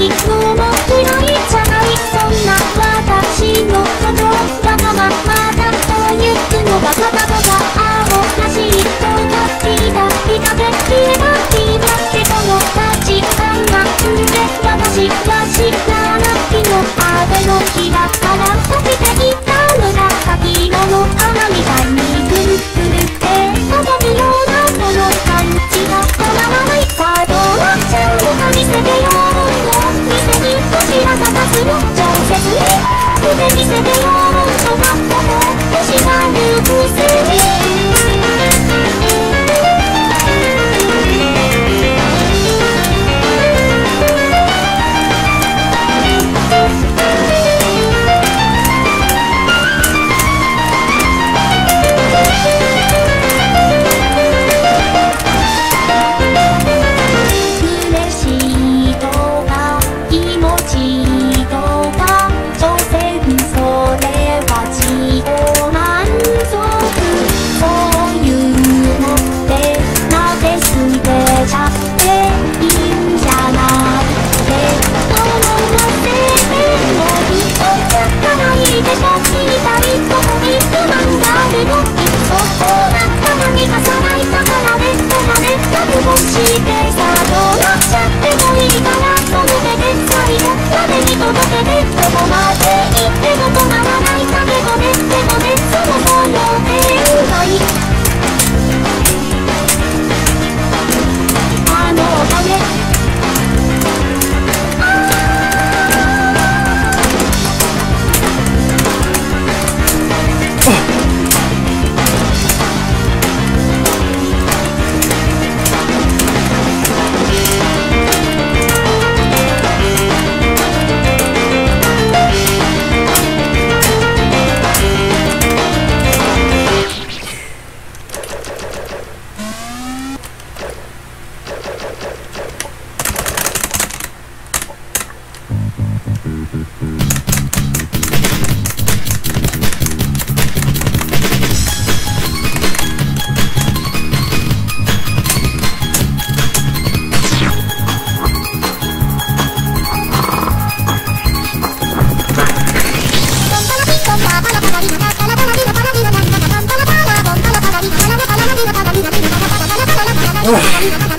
りそう Oh.